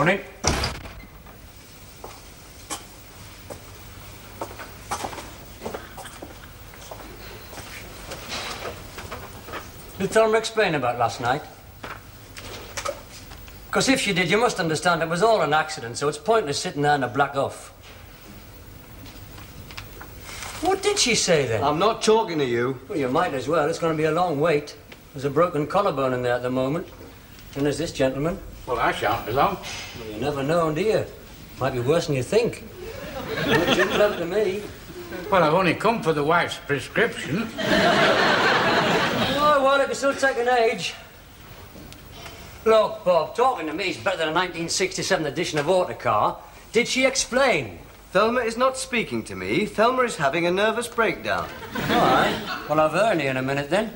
Morning. Did Thelma explain about last night? Because if she did, you must understand it was all an accident, so it's pointless sitting there in a black off. What did she say then? I'm not talking to you. Well, you might as well. It's going to be a long wait. There's a broken collarbone in there at the moment. And there's this gentleman. Well, I shan't be long. Well, you never know, do you? Might be worse than you think. Don't jump up to me. Well, I've only come for the wife's prescription. Oh, well, it can still take an age. Look, Bob, talking to me is better than a 1967 edition of Autocar. Did she explain? Thelma is not speaking to me. Thelma is having a nervous breakdown. All right. Well, I'll have Ernie in a minute then.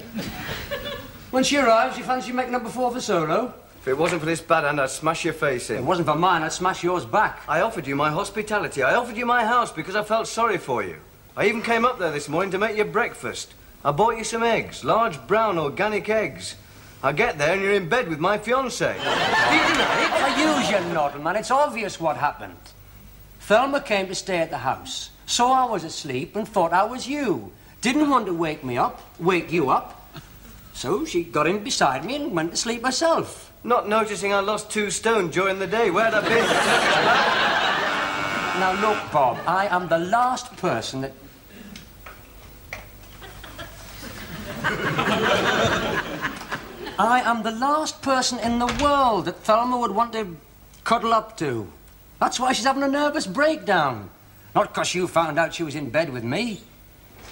When she arrives, you fancy making up before for solo? If it wasn't for this bad hand, I'd smash your face If it wasn't for mine, I'd smash yours back. I offered you my hospitality. I offered you my house because I felt sorry for you. I even came up there this morning to make you breakfast. I bought you some eggs, large brown organic eggs. I get there and you're in bed with my fiancée. Do you deny it? I use you nodding, man. It's obvious what happened. Thelma came to stay at the house. So I was asleep and thought I was you. Didn't want to wake me up, wake you up. So she got in beside me and went to sleep herself. Not noticing I lost two stone during the day. Where'd I been? Now look, Bob, I am the last person that. I am the last person in the world that Thelma would want to cuddle up to. That's why she's having a nervous breakdown. Not because you found out she was in bed with me.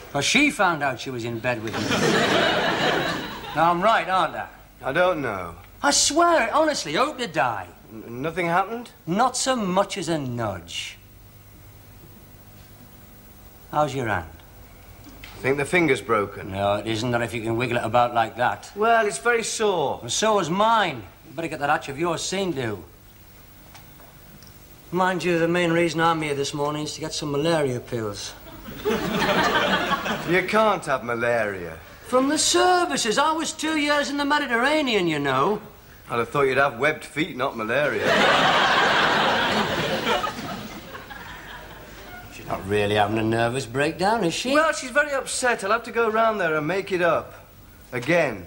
Because she found out she was in bed with me. now, I'm right, aren't I? I don't know. I swear it, honestly, hope to die. N- nothing happened? Not so much as a nudge. How's your hand? I think the finger's broken. No, it isn't, not if you can wiggle it about like that. Well, it's very sore. And so is mine. You better get that hatch of yours seen to. Mind you, the main reason I'm here this morning is to get some malaria pills. You can't have malaria. From the services. I was two years in the Mediterranean, you know. I'd have thought you'd have webbed feet, not malaria. She's not really having a nervous breakdown, is she? Well, she's very upset. I'll have to go round there and make it up. Again.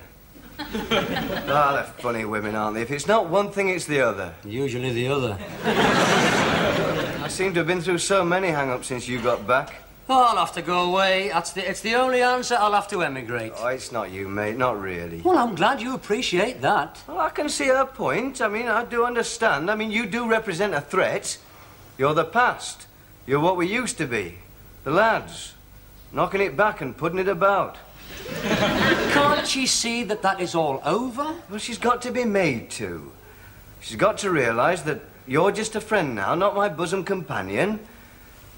Ah, they're funny women, aren't they? If it's not one thing, it's the other. Usually the other. I seem to have been through so many hang-ups since you got back. Oh, I'll have to go away. That's the, it's the only answer. I'll have to emigrate. Oh, it's not you, mate. Not really. Well, I'm glad you appreciate that. Well, I can see her point. I mean, I do understand. I mean, you do represent a threat. You're the past. You're what we used to be. The lads. Knocking it back and putting it about. Can't she see that that is all over? Well, she's got to be made to. She's got to realize that you're just a friend now, not my bosom companion.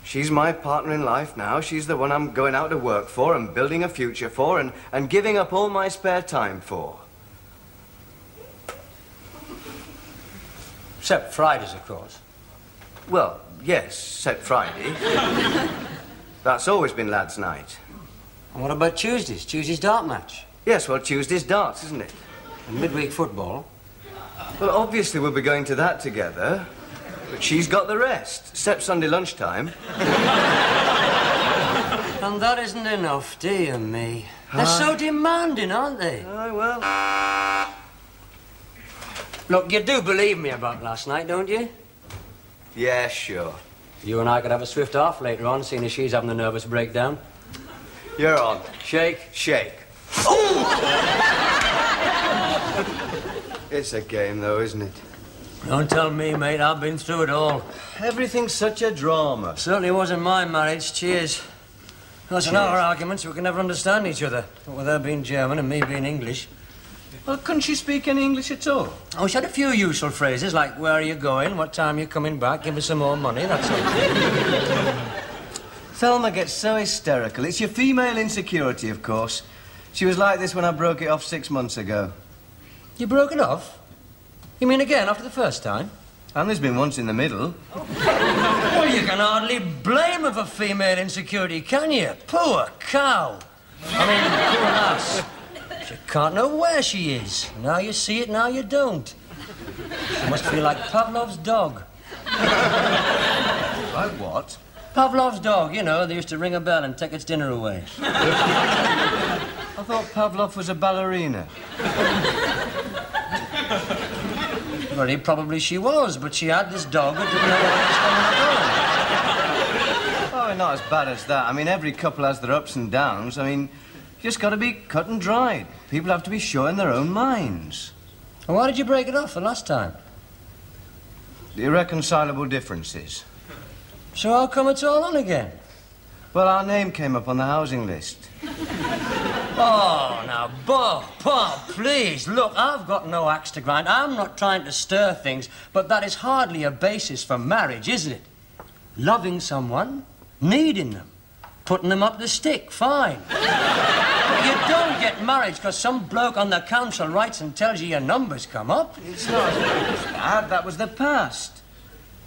She's my partner in life now. She's the one I'm going out to work for and building a future for and, and giving up all my spare time for. Except Fridays, of course. Well, yes, except Friday. That's always been lads' night. And what about Tuesdays? Tuesday's dart match. Yes, well, Tuesday's darts, isn't it? And midweek football. Well, obviously we'll be going to that together. But she's got the rest, except Sunday lunchtime. And that isn't enough, dear me. They're so demanding, aren't they? Oh, well. Look, you do believe me about last night, don't you? Yeah, sure. You and I could have a swift off later on, seeing as she's having a nervous breakdown. You're on. Shake. Shake. it's a game, though, isn't it? Don't tell me, mate. I've been through it all. Everything's such a drama. Certainly wasn't my marriage. Cheers. That's an our arguments. We can never understand each other. What with her being German and me being English. Well, couldn't she speak any English at all? Oh, she had a few useful phrases like, where are you going? What time are you coming back? Give me some more money. That's all. Thelma gets so hysterical. It's your female insecurity, of course. She was like this when I broke it off six months ago. you broke it off? You mean again after the first time? And there's been once in the middle. Well, you can hardly blame her for female insecurity, can you? Poor cow. I mean, poor ass. She can't know where she is. Now you see it, now you don't. She must feel like Pavlov's dog. Like what? Pavlov's dog, you know, they used to ring a bell and take its dinner away. I thought Pavlov was a ballerina. Very probably she was, but she had this dog that didn't know it was going. Oh, not as bad as that. I mean, every couple has their ups and downs. I mean, you just got to be cut and dried. People have to be sure in their own minds. And why did you break it off the last time? The irreconcilable differences. So how come it's all on again? Well, our name came up on the housing list. Oh, now, Bob, Bob, please. Look, I've got no axe to grind. I'm not trying to stir things, but that is hardly a basis for marriage, isn't it? Loving someone, needing them, putting them up the stick, fine. But you don't get married because some bloke on the council writes and tells you your numbers come up. It's not as bad. That was the past.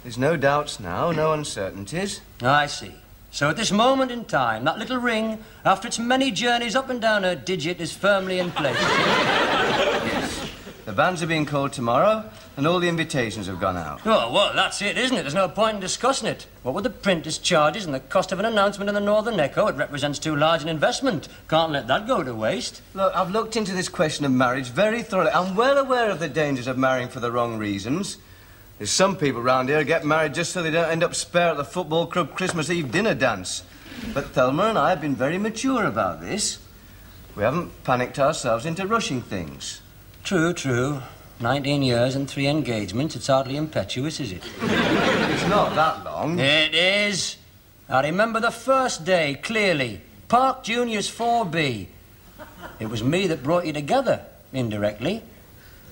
There's no doubts now, no uncertainties. I see. So at this moment in time, that little ring, after its many journeys up and down her digit, is firmly in place. Yes. The banns are being called tomorrow, and all the invitations have gone out. Oh, well, that's it, isn't it? There's no point in discussing it. What with the printer's charges and the cost of an announcement in the Northern Echo, it represents too large an investment. Can't let that go to waste. Look, I've looked into this question of marriage very thoroughly. I'm well aware of the dangers of marrying for the wrong reasons. There's some people round here get married just so they don't end up spare at the football club Christmas Eve dinner dance. But Thelma and I have been very mature about this. We haven't panicked ourselves into rushing things. True, true. 19 years and three engagements. It's hardly impetuous, is it? It's not that long. It is. I remember the first day clearly. Park Juniors 4B. It was me that brought you together, indirectly.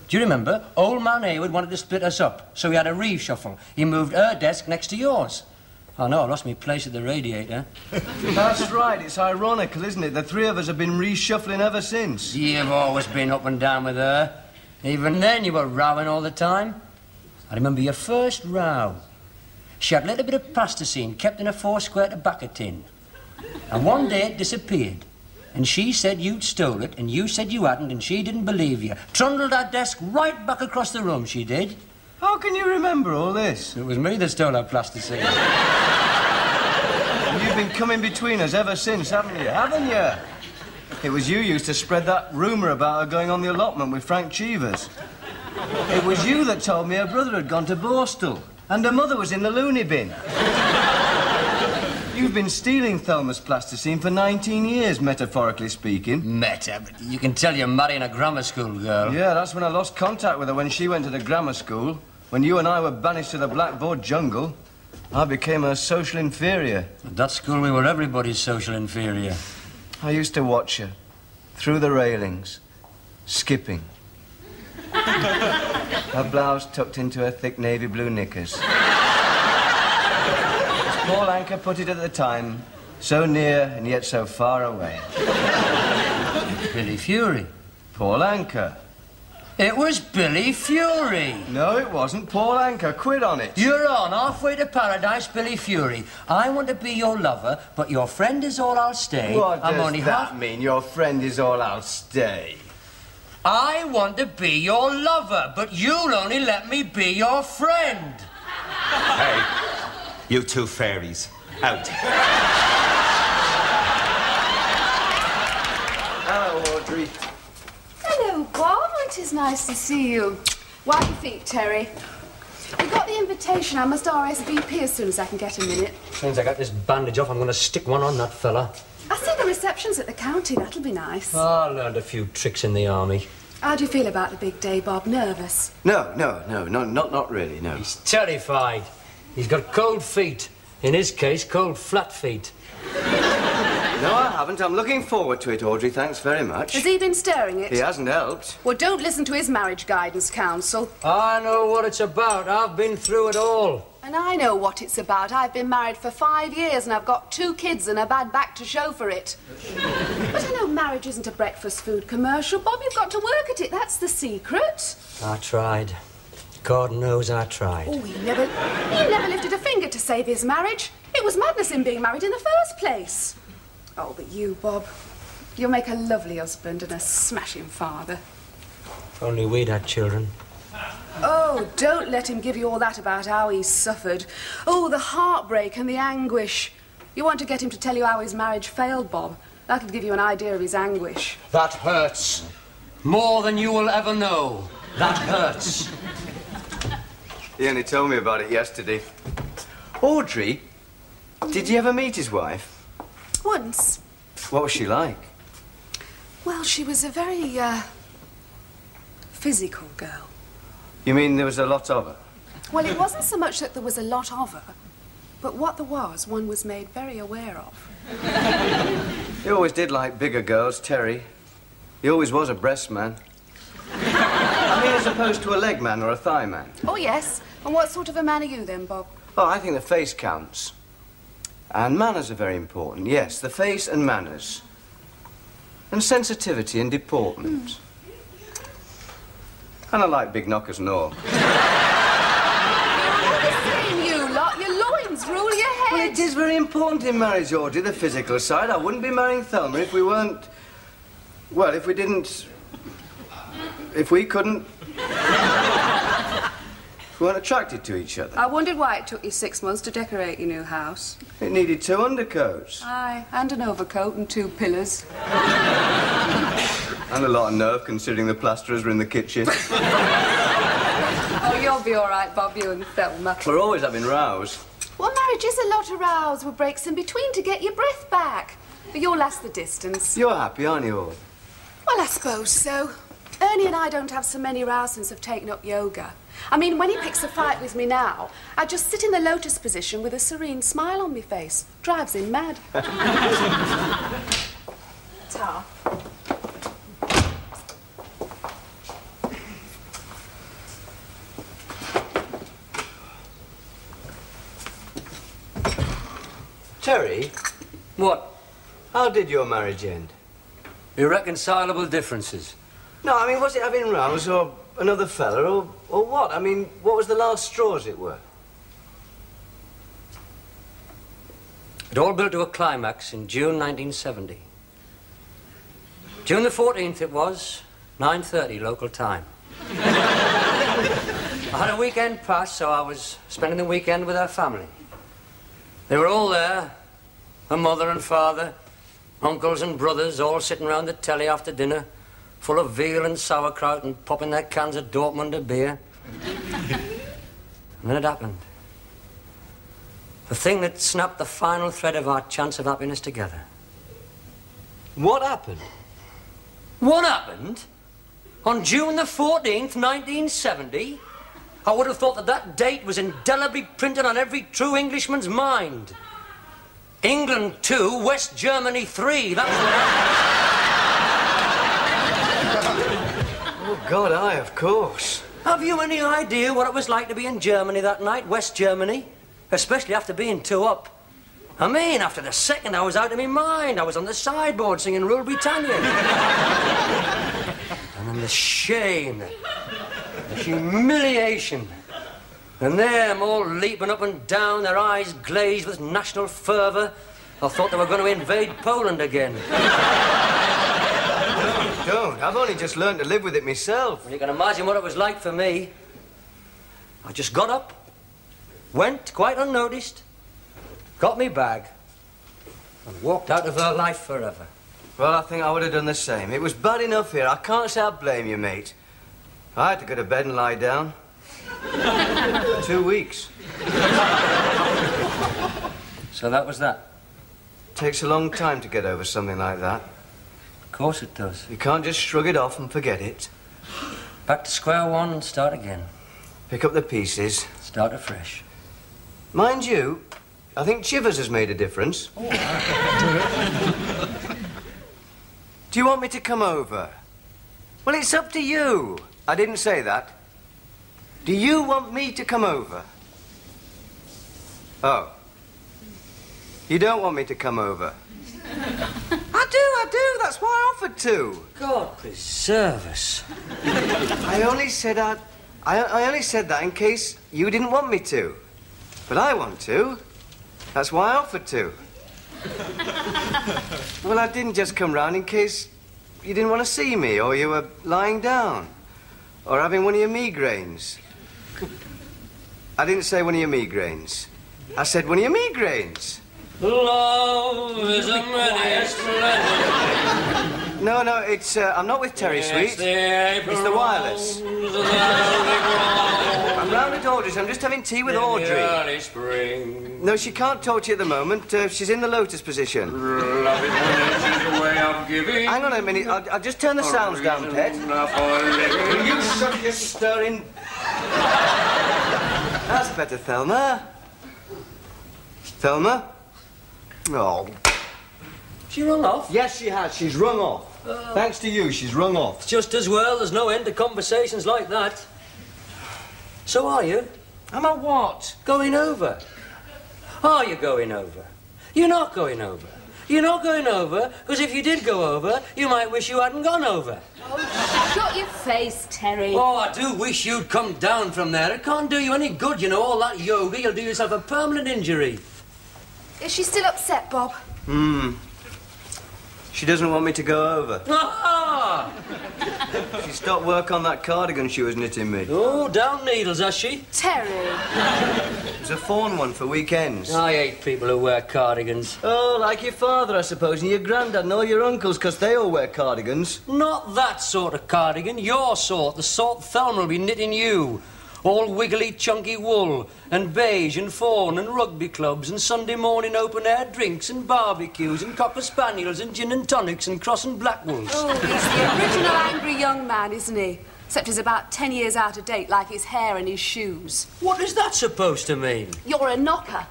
Do you remember? Old man Hayward wanted to split us up, so we had a reshuffle. He moved her desk next to yours. Oh, no, I lost my place at the radiator. That's right. It's ironical, isn't it? The three of us have been reshuffling ever since. You've always been up and down with her. Even then, you were rowing all the time. I remember your first row. She had a little bit of plasticine kept in a four square tobacco tin. And one day it disappeared. And she said you'd stole it, and you said you hadn't, and she didn't believe you. Trundled that desk right back across the room, she did. How can you remember all this? It was me that stole her plasticine. And you've been coming between us ever since, haven't you? Haven't you? It was you used to spread that rumour about her going on the allotment with Frank Cheevers. It was you that told me her brother had gone to Borstal, and her mother was in the loony bin. You've been stealing Thelma's plasticine for 19 years, metaphorically speaking. Meta, but you can tell you're marrying a grammar school girl. Yeah, that's when I lost contact with her when she went to the grammar school. When you and I were banished to the blackboard jungle, I became her social inferior. At that school, we were everybody's social inferior. I used to watch her through the railings, skipping. her blouse tucked into her thick navy blue knickers. Paul Anka put it at the time, so near and yet so far away. Billy Fury. Paul Anka. It was Billy Fury. No, it wasn't. Paul Anka. Quit on it. You're on halfway to paradise, Billy Fury. I want to be your lover, but your friend is all I'll stay. What I'm does only that half. mean? Your friend is all I'll stay. I want to be your lover, but you'll only let me be your friend. Hey, you two fairies, out. Hello, Audrey. Hello, Bob. It is nice to see you. Wipe your feet, Terry. We got the invitation. I must RSVP as soon as I can get a minute. As soon as I get this bandage off, I'm going to stick one on that fella. I see the reception's at the county. That'll be nice. Ah, I learned a few tricks in the army. How do you feel about the big day, Bob? Nervous? No, no, no, no, not, not really, no. He's terrified. He's got cold feet. In his case, cold flat feet. No, I haven't. I'm looking forward to it, Audrey. Thanks very much. Has he been stirring it? He hasn't helped. Well, don't listen to his marriage guidance counsel. I know what it's about. I've been through it all. And I know what it's about. I've been married for five years and I've got two kids and a bad back to show for it. but I know marriage isn't a breakfast food commercial. Bob, you've got to work at it. That's the secret. I tried. God knows I tried. Oh, he never, he never lifted a finger to save his marriage. It was madness in being married in the first place. Oh, but you, Bob, you'll make a lovely husband and a smashing father. If only we'd had children. Oh, don't let him give you all that about how he suffered. Oh, the heartbreak and the anguish. You want to get him to tell you how his marriage failed, Bob. That'll give you an idea of his anguish. That hurts. More than you will ever know. That hurts. He only told me about it yesterday. Audrey, did you ever meet his wife? Once. What was she like? Well, she was a very, uh, physical girl. You mean there was a lot of her? Well, it wasn't so much that there was a lot of her, but what there was, one was made very aware of. He always did like bigger girls, Terry. He always was a breast man. I mean, as opposed to a leg man or a thigh man. Oh, yes. And what sort of a man are you then, Bob? Oh, I think the face counts. And manners are very important. Yes, the face and manners. And sensitivity and deportment. Hmm. And I like big knockers and all. You lot. Your loins rule your Well, it is very important in marriage, Audrey, the physical side. I wouldn't be marrying Thelma if we weren't... Well, if we didn't... If we couldn't... if we weren't attracted to each other. I wondered why it took you six months to decorate your new house. It needed two undercoats. Aye, and an overcoat and two pillars. And a lot of nerve, considering the plasterers were in the kitchen. Oh, you'll be all right, Bob, you and Thelma. We're always having rows. Well, marriage is a lot of rows with breaks in between to get your breath back. But you'll last the distance. You're happy, aren't you, all? Well, I suppose so. Ernie and I don't have so many rows since I've taken up yoga. I mean, when he picks a fight with me now, I just sit in the lotus position with a serene smile on my face. Drives him mad. Ta. Terry, What? how did your marriage end? Irreconcilable differences. No, I mean, was it having rows or another fella or, or what? I mean, what was the last straw, as it were? It all built to a climax in June 1970. June the 14th it was, 9.30 local time. I had a weekend pass, so I was spending the weekend with our family. They were all there, her mother and father, uncles and brothers, all sitting round the telly after dinner, full of veal and sauerkraut and popping their cans of Dortmunder beer. and then it happened. The thing that snapped the final thread of our chance of happiness together. What happened? What happened? On June the 14th, 1970, I would have thought that that date was indelibly printed on every true Englishman's mind. England 2, West Germany 3. That was what Oh, God, I, of course. Have you any idea what it was like to be in Germany that night, West Germany? Especially after being two up. I mean, after the second, I was out of my mind. I was on the sideboard singing Rule Britannia. and then the shame, the humiliation. And them all leaping up and down, their eyes glazed with national fervour. I thought they were going to invade Poland again. Don't. I've only just learned to live with it myself. You can imagine what it was like for me. I just got up, went quite unnoticed, got me bag, and walked out of her life forever. Well, I think I would have done the same. It was bad enough here. I can't say I blame you, mate. I had to go to bed and lie down. Two weeks. So that was that. Takes a long time to get over something like that. Of course it does. You can't just shrug it off and forget it. Back to square one and start again. Pick up the pieces. Start afresh. Mind you, I think Chivers has made a difference. Oh, Do you want me to come over? Well, it's up to you. I didn't say that. Do you want me to come over? Oh. You don't want me to come over? I do, I do. That's why I offered to. God preserve us. I only said I, I, I only said that in case you didn't want me to. But I want to. That's why I offered to. well, I didn't just come round in case you didn't want to see me or you were lying down. Or having one of your migraines? I didn't say one of your migraines. I said one of your migraines. Love is a many splendid. No, no, it's. Uh, I'm not with Terry Sweet. It's the wireless. I'm round at Audrey's. I'm just having tea with Audrey. Early spring. No, she can't talk to you at the moment. Uh, she's in the lotus position. Love is the way of giving. Hang on a minute. I'll, I'll just turn the sounds down, Pet. Will you stop your stirring? That's better, Thelma. Thelma? Oh. She rung off. Yes, she has. She's rung off. Uh. Thanks to you, she's rung off. Just as well. There's no end to conversations like that. So are you? I'm a what? Going over. Are you going over? You're not going over. You're not going over, because if you did go over, you might wish you hadn't gone over. Oh, shut your face, Terry. Oh, I do wish you'd come down from there. It can't do you any good, you know. All that yoga, you'll do yourself a permanent injury. Is she still upset, Bob? Hmm. She doesn't want me to go over. Ah! She stopped work on that cardigan she was knitting me. Oh, down needles, has she? Terry. It was a fawn one for weekends. I hate people who wear cardigans. Oh, like your father, I suppose, and your granddad and all your uncles, 'cause they all wear cardigans. Not that sort of cardigan, your sort, the sort Thelma will be knitting you. All wiggly, chunky wool, and beige, and fawn, and rugby clubs, and Sunday morning open air drinks, and barbecues, and cocker spaniels, and gin and tonics, and cross and black wolves. Oh, he's the original angry young man, isn't he? Except he's about ten years out of date, like his hair and his shoes. What is that supposed to mean? You're a knocker.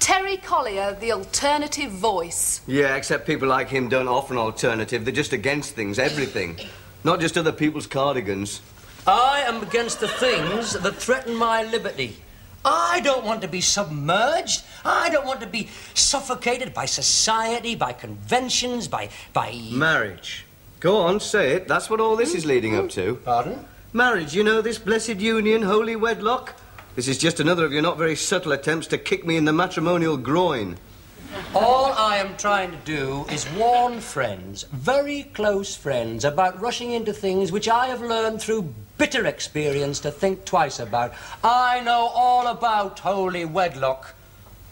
Terry Collier, the alternative voice. Yeah, except people like him don't offer an alternative. They're just against things, everything. Not just other people's cardigans. I am against the things that threaten my liberty. I don't want to be submerged. I don't want to be suffocated by society, by conventions, by. by. Marriage. Go on, say it. That's what all this is leading up to. Pardon? Marriage, you know, this blessed union, holy wedlock. This is just another of your not very subtle attempts to kick me in the matrimonial groin. All I am trying to do is warn friends, very close friends, about rushing into things which I have learned through bitter experience to think twice about. I know all about holy wedlock.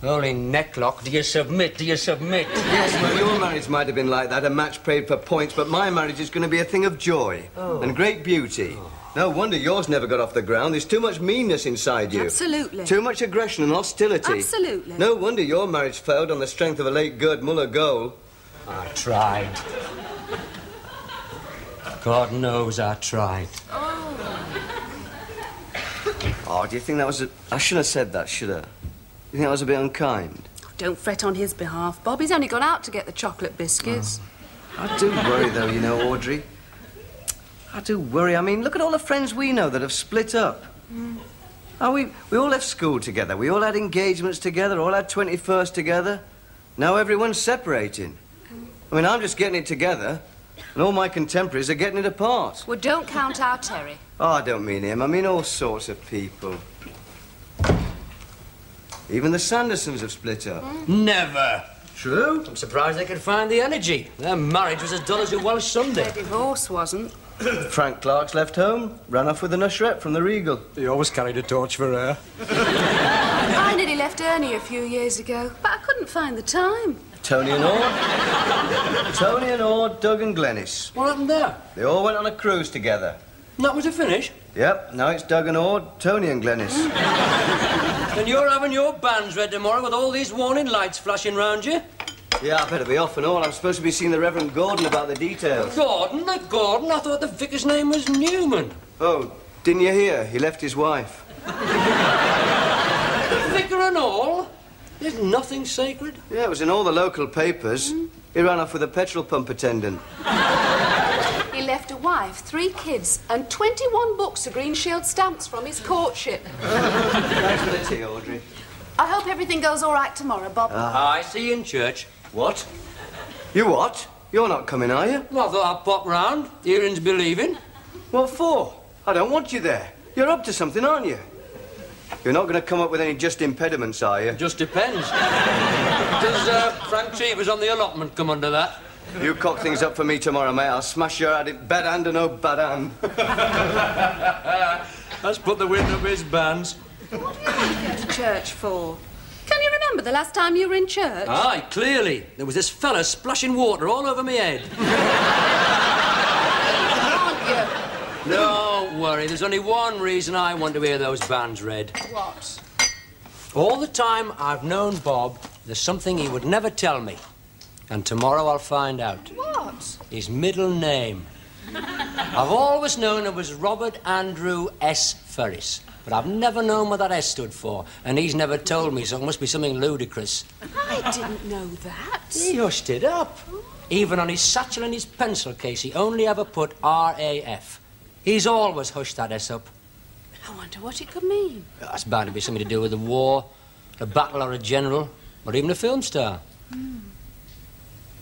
Holy necklock. Do you submit? Do you submit? Yes, well, your marriage might have been like that, a match paid for points, but my marriage is going to be a thing of joy oh. and great beauty. Oh. No wonder yours never got off the ground. There's too much meanness inside you. Absolutely. Too much aggression and hostility. Absolutely. No wonder your marriage failed on the strength of a late Gerd Muller goal. I tried. God knows I tried. Oh, Oh, do you think that was a... I shouldn't have said that, should I? You think that was a bit unkind? Oh, don't fret on his behalf, Bob. He's only gone out to get the chocolate biscuits. Oh. I do worry, though, you know, Audrey. I do worry. I mean, look at all the friends we know that have split up. Oh, we, we all left school together. We all had engagements together, all had 21st together. Now everyone's separating. I mean, I'm just getting it together, and all my contemporaries are getting it apart. Well, don't count out Terry. Oh, I don't mean him. I mean all sorts of people. Even the Sandersons have split up. Mm. Never. True? I'm surprised they could find the energy. Their marriage was as dull as a Welsh Sunday. Their divorce wasn't. Frank Clark's left home, ran off with an usherette from the Regal. He always carried a torch for her. I nearly left Ernie a few years ago, but I couldn't find the time. Tony and Ord. Tony and Ord, Doug and Glennis. What happened there? They all went on a cruise together. That was a finish. Yep, now it's Doug and Ord, Tony and Glennis. And you're having your banns read tomorrow with all these warning lights flashing round you? Yeah, I better be off and all. I'm supposed to be seeing the Reverend Gordon about the details. Gordon, the Gordon? I thought the vicar's name was Newman. Oh, didn't you hear? He left his wife. the Vicar and all? There's nothing sacred. Yeah, it was in all the local papers. Hmm? He ran off with a petrol pump attendant. He left a wife, three kids, and 21 books of Green Shield stamps from his courtship. Thanks for the tea, Audrey. I hope everything goes all right tomorrow, Bob. Ah. I see you in church. What? You what? You're not coming, are you? Well, I thought I'd pop round. Hearing's believing. What for? I don't want you there. You're up to something, aren't you? You're not going to come up with any just impediments, are you? Just depends. Does uh, Frank Cheevers on the allotment come under that? You cock things up for me tomorrow, mate. I'll smash your head in bad hand and no bad hand. Let's put the wind up his banns. What do you going to go to church for? Can you remember the last time you were in church? Aye, clearly. There was this fella splashing water all over my head. Aren't you? Don't worry, there's only one reason I want to hear those banns read. What? All the time I've known Bob, there's something he would never tell me. And tomorrow I'll find out. What? His middle name. I've always known it was Robert Andrew S. Ferris. But I've never known what that S stood for. And he's never told me, so it must be something ludicrous. I didn't know that. He hushed it up. Even on his satchel and his pencil case, he only ever put R.A.F. He's always hushed that S up. I wonder what it could mean. That's bound to be something to do with the war, a battle or a general, or even a film star.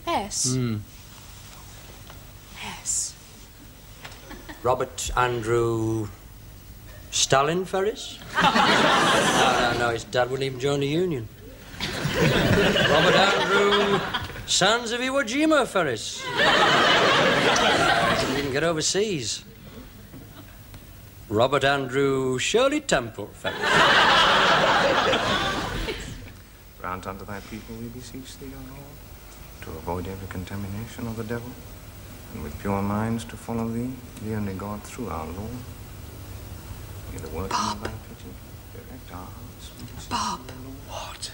S. Hmm. S. Robert Andrew Stalin Ferris? no, no, no, his dad wouldn't even join the Union. Robert Andrew Sands of Iwo Jima Ferris. Didn't even get overseas. Robert Andrew Shirley Temple Ferris. Grant unto thy people, we beseech thee, O Lord, to avoid every contamination of the devil, and with pure minds to follow thee, the only God, through our Lord. Beseech Bob. thee, O Lord, What?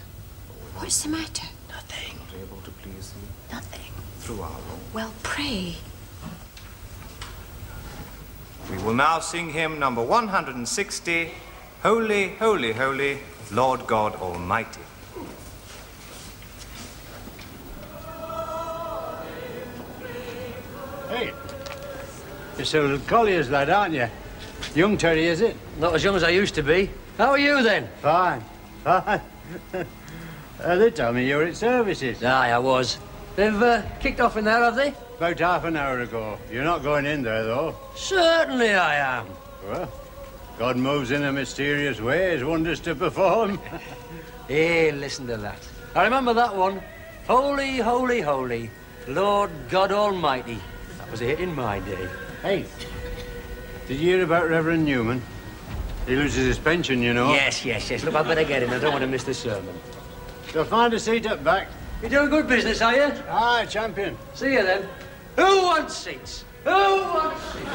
What's the matter? Nothing. not able to please thee, Nothing. through our Lord. Well, pray. We will now sing hymn number 160, Holy, Holy, Holy, Lord God Almighty. Hey, you're still a collier's lad, aren't you? Young Terry, is it? Not as young as I used to be. How are you then? Fine, fine. uh, they tell me you're at services. Aye, I was. They've uh, kicked off in there, have they? About half an hour ago. You're not going in there, though. Certainly I am. Well, God moves in a mysterious way, has wonders to perform. Hey, listen to that. I remember that one. Holy, holy, holy, Lord God Almighty. That was a hit in my day. hey, did you hear about Reverend Newman? He loses his pension, you know. Yes, yes, yes. Look, I better get in. I don't want to miss the sermon. You'll find a seat up back. You're doing good business, are you? Aye, champion. See you then. Who wants seats? Who wants seats?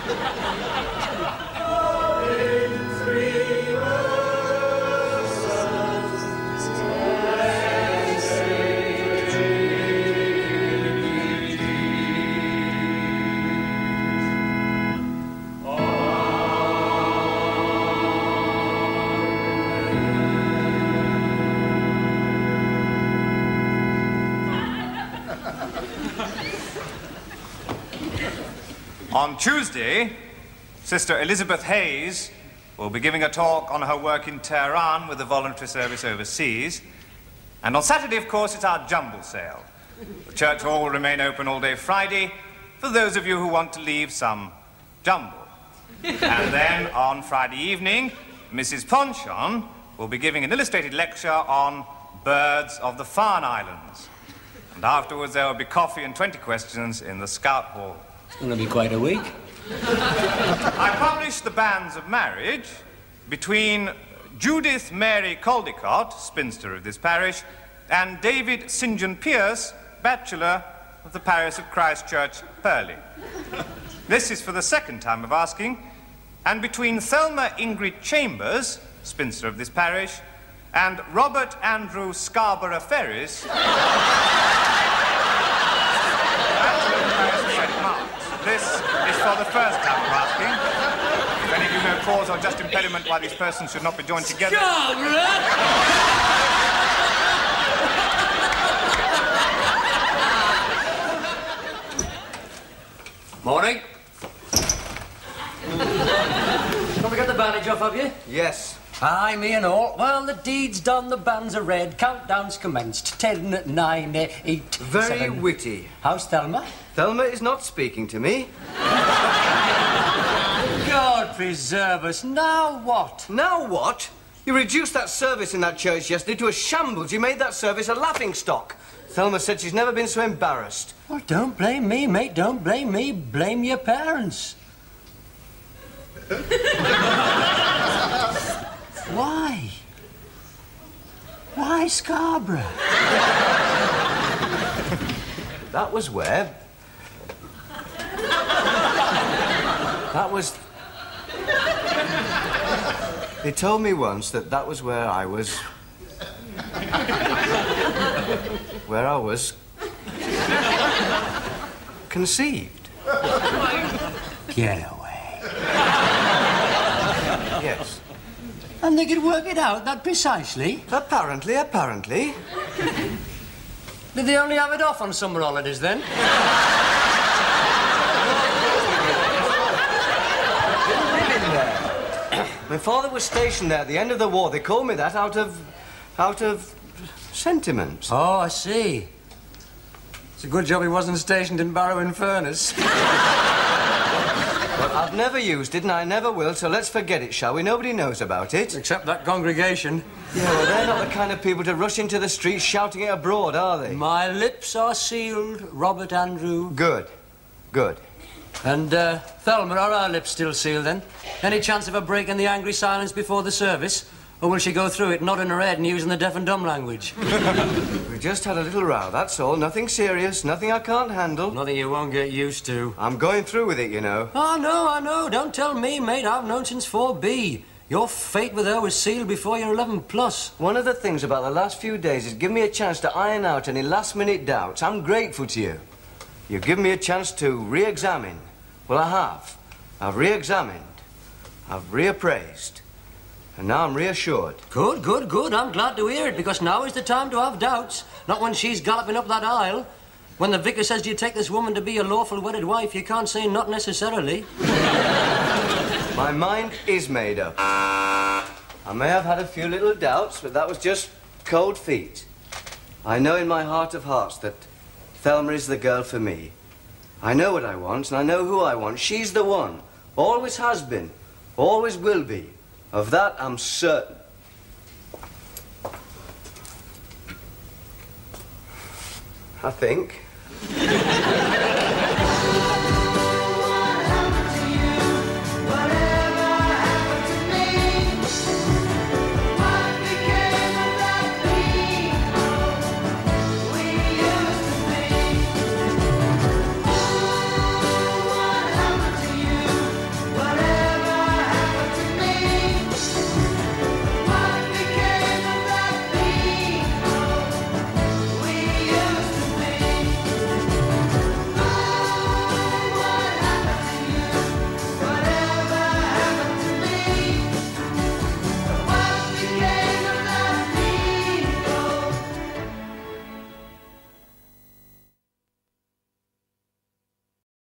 On Tuesday, Sister Elizabeth Hayes will be giving a talk on her work in Tehran with the voluntary service overseas. And on Saturday, of course, it's our jumble sale. The church hall will remain open all day Friday for those of you who want to leave some jumble. and then on Friday evening, Mrs. Ponchon will be giving an illustrated lecture on birds of the Farne Islands. And afterwards, there will be coffee and 20 questions in the Scout Hall. It's going to be quite a week. I published the banns of marriage between Judith Mary Caldecott, spinster of this parish, and David St. John Pierce, bachelor of the parish of Christ Church, Purley. This is for the second time of asking, and between Thelma Ingrid Chambers, spinster of this parish, and Robert Andrew Scarborough Ferris, bachelor of the parish of St. Mark's. This is for the first time of asking. If any of you know cause or just impediment why these persons should not be joined together. Morning. Can we get the bandage off of you? Yes. Aye, me and all. Well, the deed's done, the banns are read, countdown's commenced. Ten, nine, eight, Very seven. witty. How's Thelma? Thelma is not speaking to me. God preserve us. Now what? Now what? You reduced that service in that church yesterday to a shambles. You made that service a laughing stock. Thelma said she's never been so embarrassed. Well, don't blame me, mate. Don't blame me. Blame your parents. Why? Why Scarborough? That was where. That was. They told me once that that was where I was. Where I was. conceived. Get away. Yes. And they could work it out that precisely. Apparently, apparently. Did they only have it off on summer holidays then? living there. My father was stationed there at the end of the war. They called me that out of. out of. sentiment. Oh, I see. It's a good job he wasn't stationed in Barrow in Furness. But I've never used it and I never will, so let's forget it, shall we? Nobody knows about it. Except that congregation. Yeah, well, they're not the kind of people to rush into the streets shouting it abroad, are they? My lips are sealed, Robert Andrew. Good. Good. And, uh, Thelma, are our lips still sealed then? Any chance of a break in the angry silence before the service? Or will she go through it nodding her head and using the deaf and dumb language? We just had a little row, that's all. Nothing serious, nothing I can't handle. Nothing you won't get used to. I'm going through with it, you know. Oh, no, I know. Don't tell me, mate. I've known since 4B. Your fate with her was sealed before you're 11 plus. One of the things about the last few days is give me a chance to iron out any last minute doubts. I'm grateful to you. You've given me a chance to re examine. Well, I have. I've re examined. I've reappraised. And now I'm reassured. Good, good, good. I'm glad to hear it because now is the time to have doubts. Not when she's galloping up that aisle. When the vicar says, Do you take this woman to be your lawful wedded wife? You can't say not necessarily. My mind is made up. I may have had a few little doubts, but that was just cold feet. I know in my heart of hearts that Thelma is the girl for me. I know what I want, and I know who I want. She's the one. Always has been. Always will be. Of that, I'm certain. I think.